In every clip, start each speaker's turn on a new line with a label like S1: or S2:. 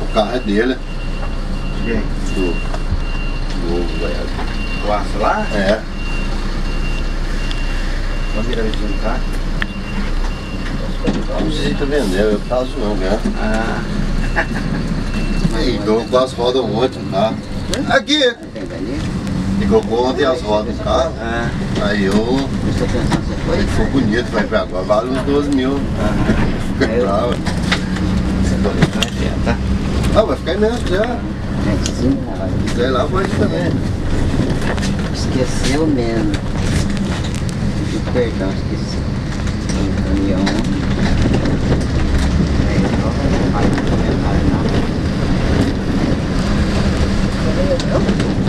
S1: O carro é dele,
S2: Quem?
S1: do, do Goiás.
S2: O aço lá?
S1: É,
S2: Vamos virar isso no carro.
S1: não tá vendendo, eu tava zoando, né?
S2: Ah.
S1: E colocou as rodas ontem no carro. Aqui! E colocou ontem as rodas no carro.
S2: Ah.
S1: Aí eu. Ele ficou bonito, vai pra agora, vale uns 12 mil. Fica bravo.
S2: Tá.
S1: Ah, vai ficar imenso já. Sei lá, pode também.
S3: Esqueceu mesmo. Pedi Perdão, esqueci. Tem caminhão. É, só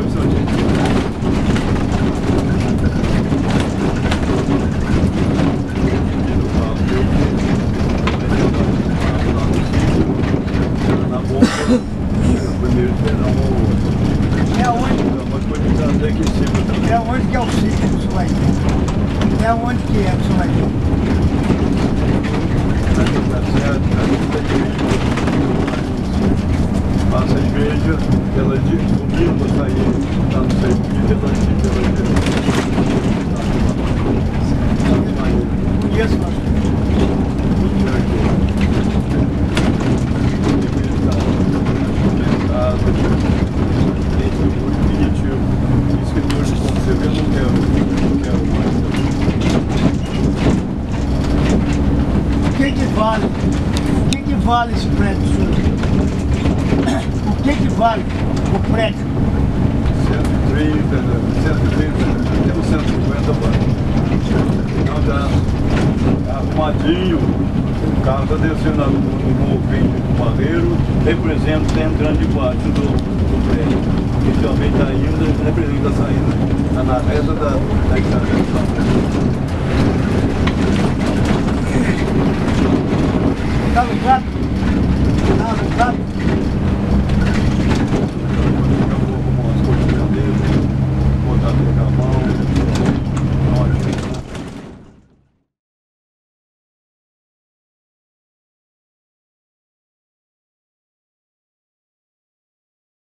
S4: website. cabeça, mano. O que, é que vale? O que, é que vale esse prédio, senhor? O que, é que vale o prédio?
S5: 130, 130, 150 anos tá arrumadinho. O carro está descendo no, no do barreiro, representa, o entrando debaixo do, do prédio. Inicialmente ainda representa, a saída. Está na reta da, da estação. Tá ligado?
S4: Tá ligado?